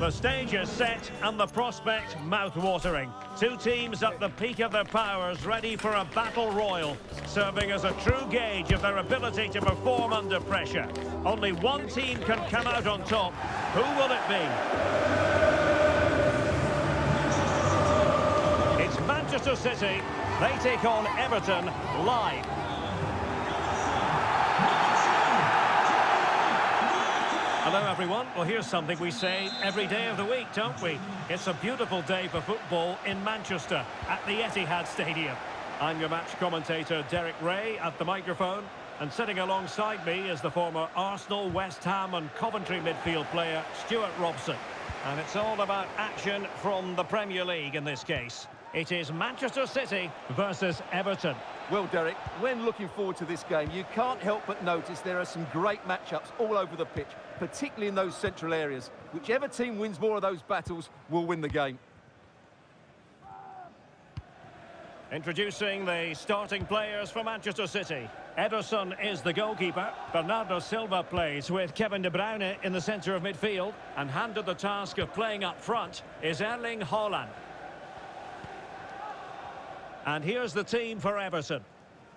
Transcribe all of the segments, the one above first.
The stage is set and the prospect mouth-watering. Two teams at the peak of their powers, ready for a battle royal, serving as a true gauge of their ability to perform under pressure. Only one team can come out on top. Who will it be? It's Manchester City. They take on Everton live. Hello everyone. Well here's something we say every day of the week, don't we? It's a beautiful day for football in Manchester at the Etihad Stadium. I'm your match commentator Derek Ray at the microphone and sitting alongside me is the former Arsenal, West Ham and Coventry midfield player Stuart Robson. And it's all about action from the Premier League in this case. It is Manchester City versus Everton. Well, Derek, when looking forward to this game, you can't help but notice there are some great matchups all over the pitch, particularly in those central areas. Whichever team wins more of those battles will win the game. Introducing the starting players for Manchester City. Ederson is the goalkeeper. Bernardo Silva plays with Kevin De Bruyne in the centre of midfield. And handed the task of playing up front is Erling Haaland. And here's the team for Everton.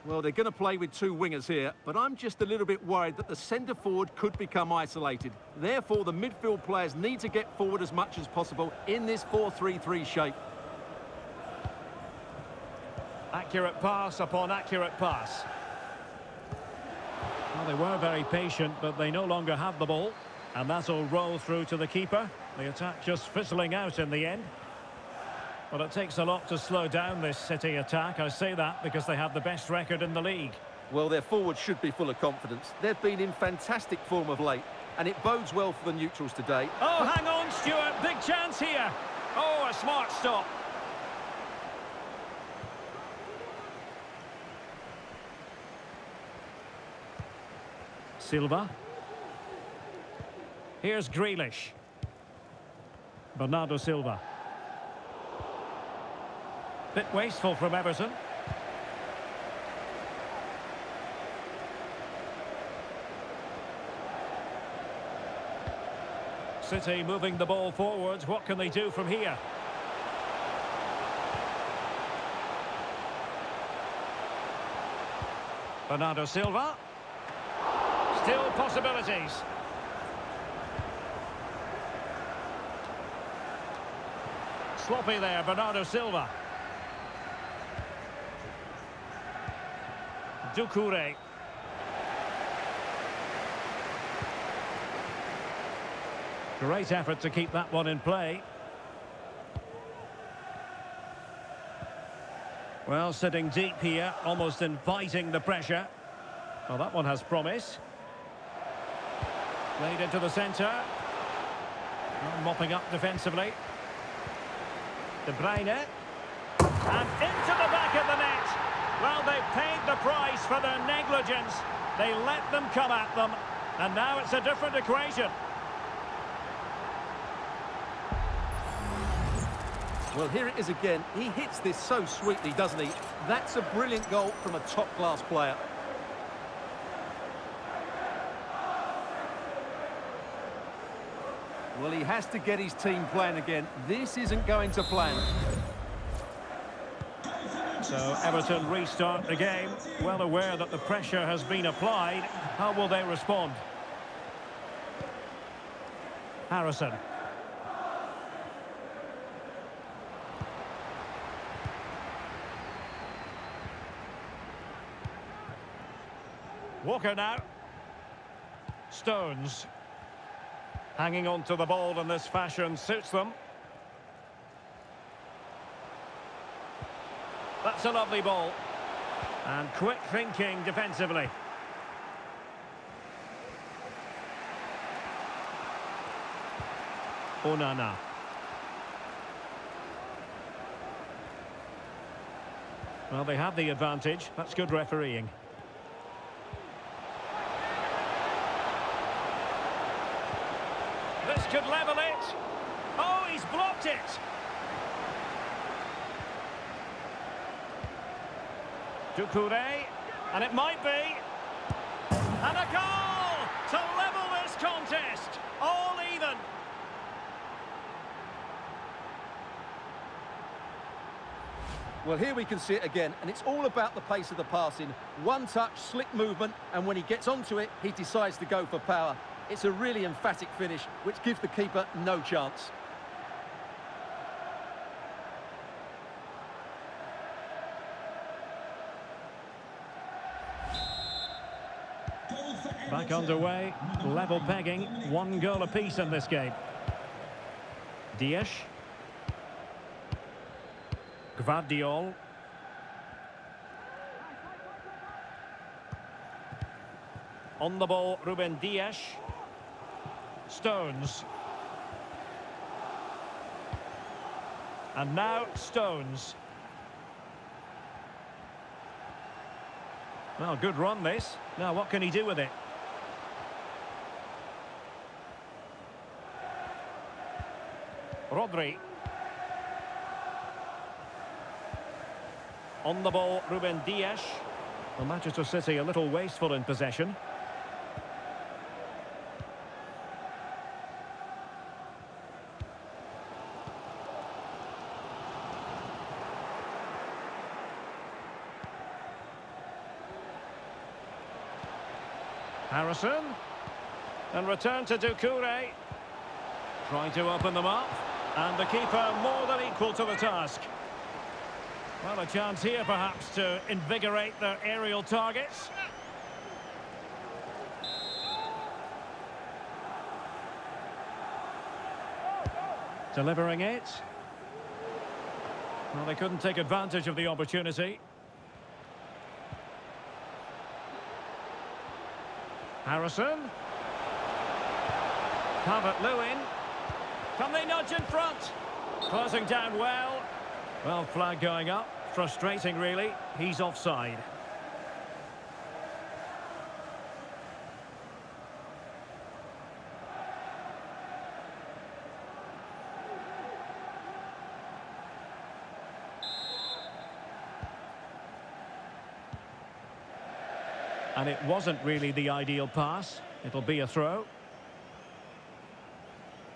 Well, they're going to play with two wingers here, but I'm just a little bit worried that the centre forward could become isolated. Therefore, the midfield players need to get forward as much as possible in this 4-3-3 shape. Accurate pass upon accurate pass. Well, they were very patient, but they no longer have the ball. And that'll roll through to the keeper. The attack just fizzling out in the end. Well, it takes a lot to slow down this City attack. I say that because they have the best record in the league. Well, their forwards should be full of confidence. They've been in fantastic form of late, and it bodes well for the neutrals today. Oh, hang on, Stuart. Big chance here. Oh, a smart stop. Silva. Here's Grealish. Bernardo Silva. Bit wasteful from Everton. City moving the ball forwards. What can they do from here? Bernardo Silva. Still possibilities. Sloppy there, Bernardo Silva. Doucouré. Great effort to keep that one in play. Well, sitting deep here, almost inviting the pressure. Well, that one has promise. Played into the centre. Mopping up defensively. De Bruyne. And into the back of the net. Well, they've paid the price for their negligence. They let them come at them. And now it's a different equation. Well, here it is again. He hits this so sweetly, doesn't he? That's a brilliant goal from a top-class player. Well, he has to get his team playing again. This isn't going to plan. So Everton restart the game, well aware that the pressure has been applied. How will they respond? Harrison. Walker now. Stones. Hanging on to the ball in this fashion suits them. That's a lovely ball. And quick thinking defensively. Onana. Well, they have the advantage. That's good refereeing. This could level it. Oh, he's blocked it. Doucouré, and it might be. And a goal to level this contest. All even. Well, here we can see it again, and it's all about the pace of the passing. One touch, slick movement, and when he gets onto it, he decides to go for power. It's a really emphatic finish, which gives the keeper no chance. Back underway, level pegging, one goal apiece in this game. Dias. Gvardiol. On the ball, Ruben Dias. Stones. And now Stones. Well, good run this. Now, what can he do with it? Rodri. On the ball, Ruben Dias. Well, Manchester City a little wasteful in possession. Harrison. And return to Doucouré. Trying to open them up. And the keeper more than equal to the task. Well, a chance here perhaps to invigorate their aerial targets. Delivering it. Well, they couldn't take advantage of the opportunity. Harrison. Calvert-Lewin. Can they nudge in front? Closing down well. Well, flag going up. Frustrating, really. He's offside. And it wasn't really the ideal pass. It'll be a throw.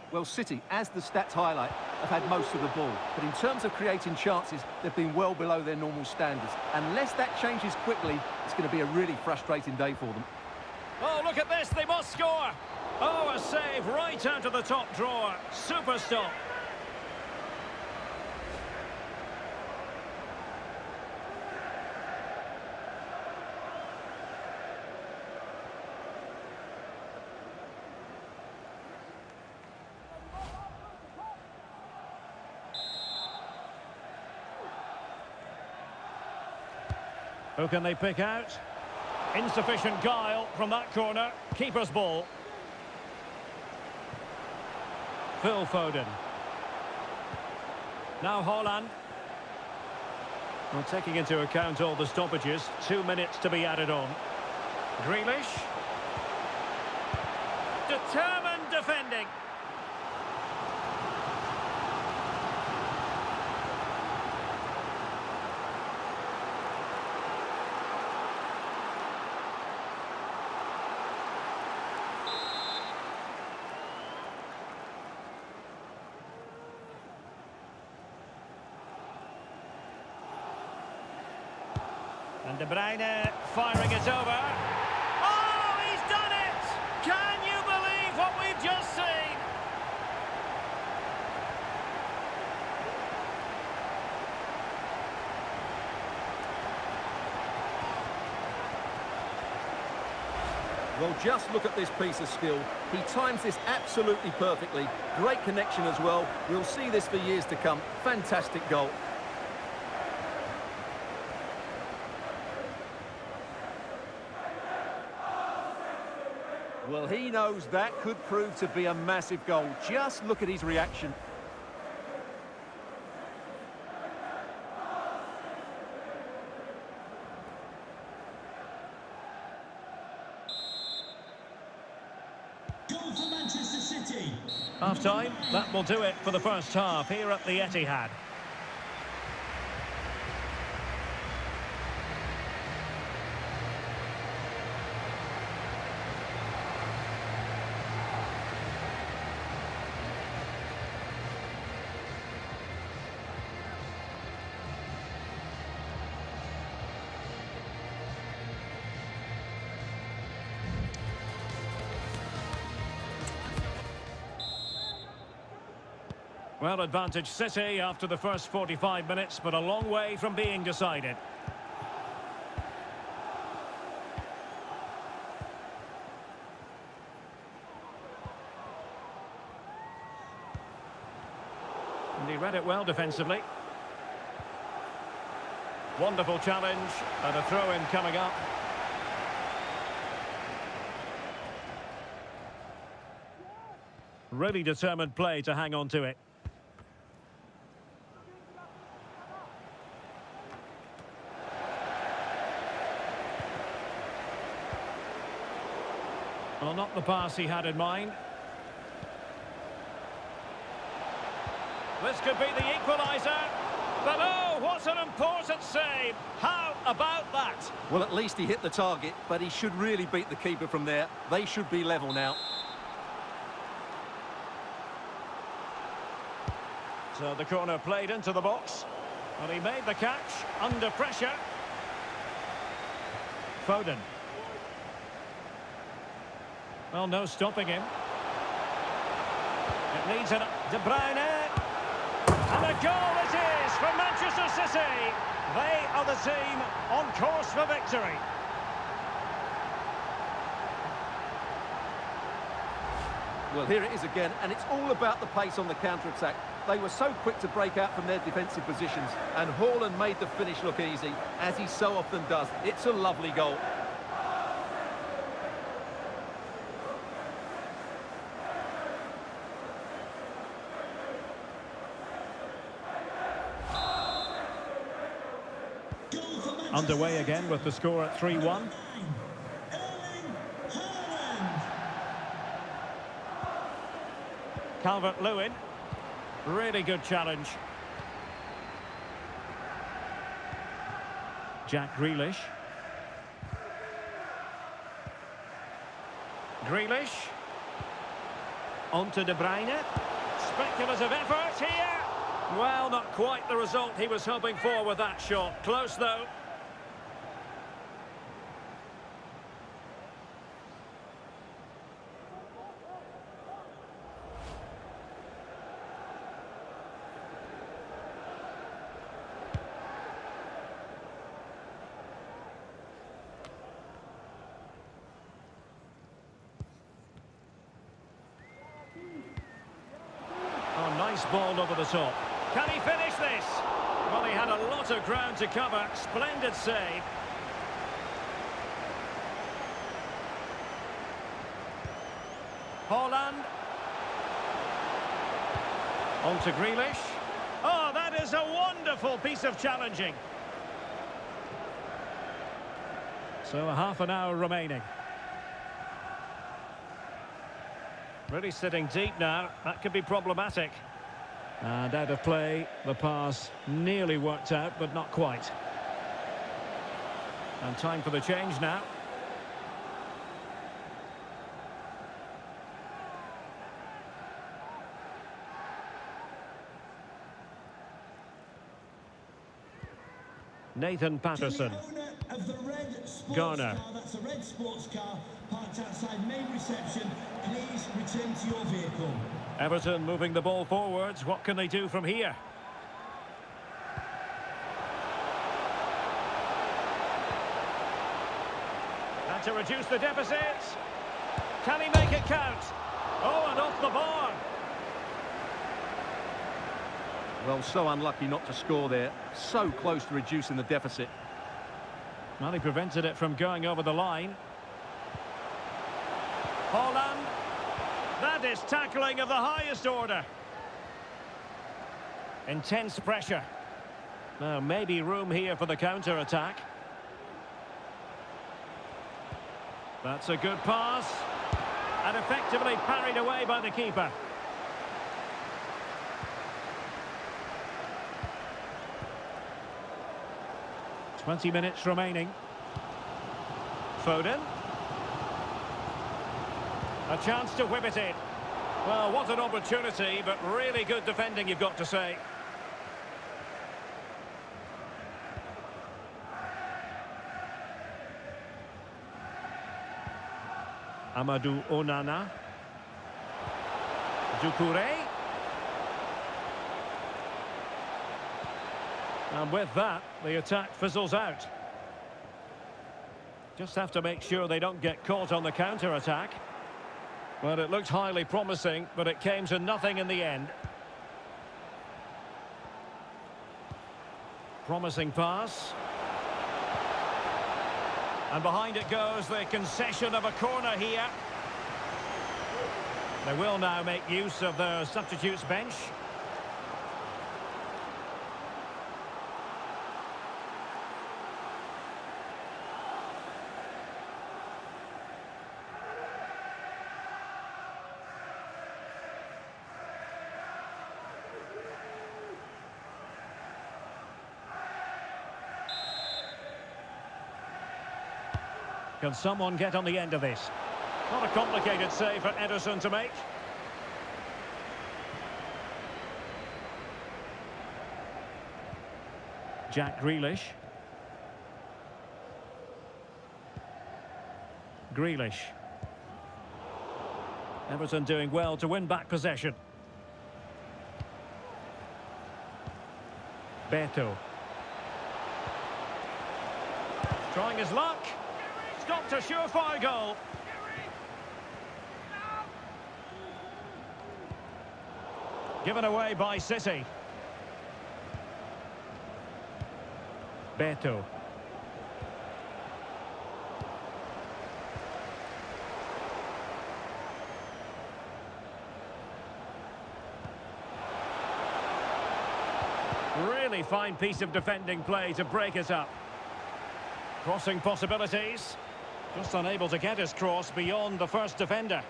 Well, City, as the stats highlight, have had most of the ball. But in terms of creating chances, they've been well below their normal standards. Unless that changes quickly, it's going to be a really frustrating day for them. Oh, look at this. They must score. Oh, a save right out of the top drawer. Super stop. Who can they pick out? Insufficient guile from that corner. Keeper's ball. Phil Foden. Now Haaland. Well, taking into account all the stoppages, two minutes to be added on. Grealish. Determined defending. De Bruyne firing it over. Oh, he's done it! Can you believe what we've just seen? Well, just look at this piece of skill. He times this absolutely perfectly. Great connection as well. We'll see this for years to come. Fantastic goal. Well, he knows that could prove to be a massive goal. Just look at his reaction. Goal for Manchester City. Half time, that will do it for the first half here at the Etihad. Advantage City after the first 45 minutes, but a long way from being decided. And he read it well defensively. Wonderful challenge, and a throw-in coming up. Really determined play to hang on to it. Well, not the pass he had in mind. This could be the equaliser. But oh, what an important save. How about that? Well, at least he hit the target, but he should really beat the keeper from there. They should be level now. So the corner played into the box. Well, he made the catch under pressure. Foden. Well, no stopping him. It needs a De Bruyne. And a goal it is for Manchester City. They are the team on course for victory. Well, here it is again, and it's all about the pace on the counter-attack. They were so quick to break out from their defensive positions, and Haaland made the finish look easy, as he so often does. It's a lovely goal. Underway again with the score at 3-1. Calvert-Lewin. Really good challenge. Jack Grealish. Grealish. On to De Bruyne. Speculative effort here. Well, not quite the result he was hoping for with that shot. Close, though. Oh, nice ball over the top. Can he finish this? Well, he had a lot of ground to cover. Splendid save. Haaland. On to Grealish. Oh, that is a wonderful piece of challenging. So a half an hour remaining. Really sitting deep now. That could be problematic. And out of play, the pass nearly worked out, but not quite. And time for the change now. Nathan Patterson. To the of the red Garner. car, that's a red sports car parked outside main reception. Please return to your vehicle. Everton moving the ball forwards. What can they do from here? And to reduce the deficit. Can he make it count? Oh, and off the bar. Well, so unlucky not to score there. So close to reducing the deficit. Well, he prevented it from going over the line. Haaland. That is tackling of the highest order. Intense pressure. Now, maybe room here for the counter-attack. That's a good pass. And effectively parried away by the keeper. Twenty minutes remaining. Foden. A chance to whip it in. Well, what an opportunity, but really good defending, you've got to say. Amadou Onana. Doucouré. And with that, the attack fizzles out. Just have to make sure they don't get caught on the counter-attack. Well, it looked highly promising, but it came to nothing in the end. Promising pass. And behind it goes the concession of a corner here. They will now make use of their substitutes bench. Can someone get on the end of this? Not a complicated save for Ederson to make. Jack Grealish. Grealish. Everton doing well to win back possession. Beto. Trying his luck. Stopped a surefire goal. Given away by City. Beto. Really fine piece of defending play to break it up. Crossing possibilities. Just unable to get his cross beyond the first defender.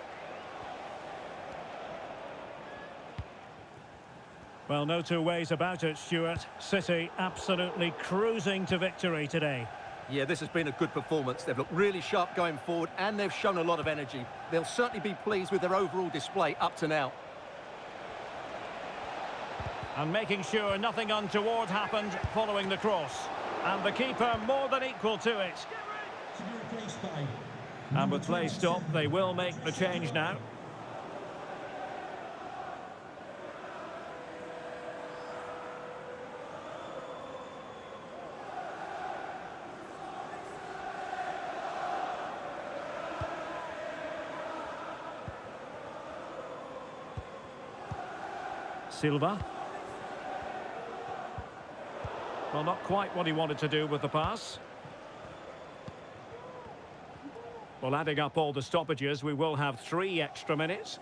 Well, no two ways about it, Stuart. City absolutely cruising to victory today. Yeah, this has been a good performance. They've looked really sharp going forward and they've shown a lot of energy. They'll certainly be pleased with their overall display up to now. And making sure nothing untoward happened following the cross. And the keeper more than equal to it. To be replaced by... And with play stopped, they will make the change now. Silva. Well, not quite what he wanted to do with the pass. Well, adding up all the stoppages, we will have three extra minutes.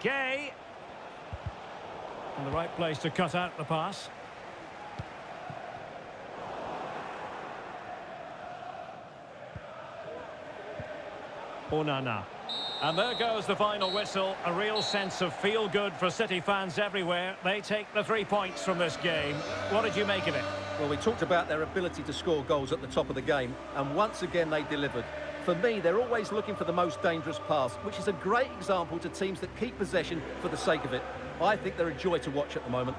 Gueye. In the right place to cut out the pass. Onana. And there goes the final whistle. A real sense of feel-good for City fans everywhere. They take the three points from this game. What did you make of it? Well, we talked about their ability to score goals at the top of the game, and once again they delivered. For me, they're always looking for the most dangerous pass, which is a great example to teams that keep possession for the sake of it. I think they're a joy to watch at the moment.